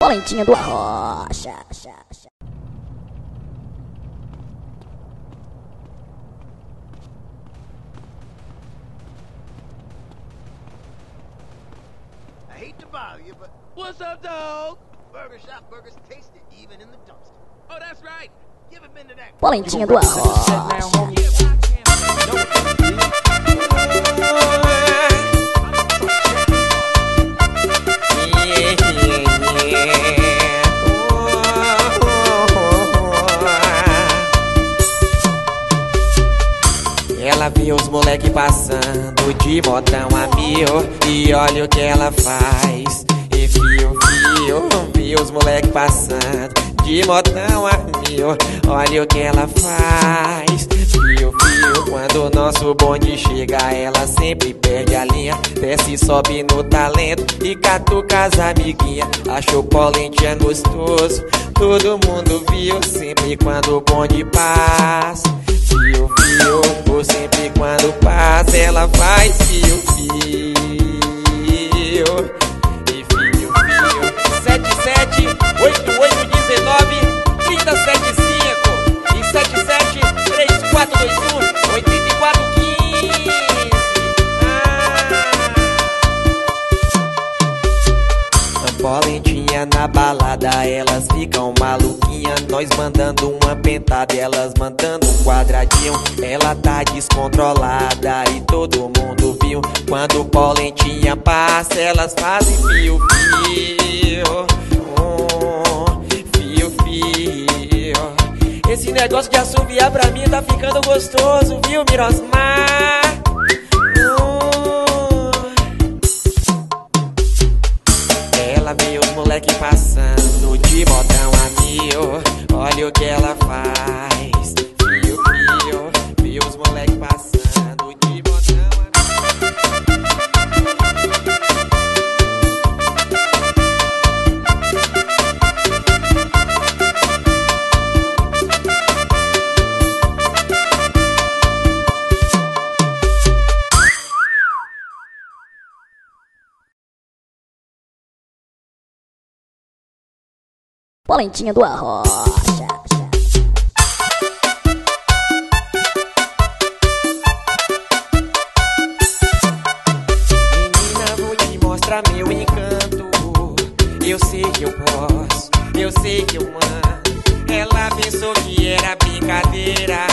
Valentinha do Arrocha. I hate to bother you, but What's up, dog? Burger Shop burgers taste it even in the dumpster. Oh, that's right. You ever been to that? Valentinha do Arrocha. Viu os moleque passando de botão a mil E olha o que ela faz. E fio, fio, viu os moleque passando de botão a mil Olha o que ela faz. Fio, fio, quando o nosso bonde chega Ela sempre perde a linha. Desce sobe no talento E catuca as amiguinhas. Achou polentinha gostoso. Todo mundo viu sempre quando o bonde passa. Fio, fio, por sempre ela faz Polentinha na balada, elas ficam maluquinhas. Nós mandando uma pentada, elas mandando um quadradinho. Ela tá descontrolada e todo mundo viu. Quando Polentinha passa, elas fazem fio, fio. Fio, fio. Esse negócio de assoviar pra mim tá ficando gostoso, viu, Mirosmar? Olha o que ela faz Fio, fio Vê os moleque passando de botão a Valentinha do Arrocha. Eu sei que eu posso, eu sei que eu mando. Ela pensou que era brincadeira.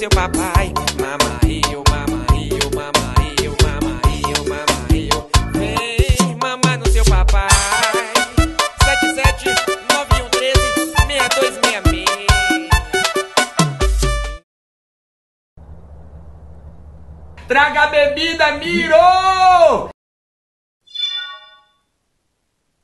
Seu papai. Mamaio, mamaio, mamaio, mamaio, mamaio. Vem mamar no seu papai. 77 9113 6266. Traga a bebida, Miro!